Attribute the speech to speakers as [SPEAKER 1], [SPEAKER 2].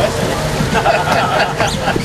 [SPEAKER 1] Gracias.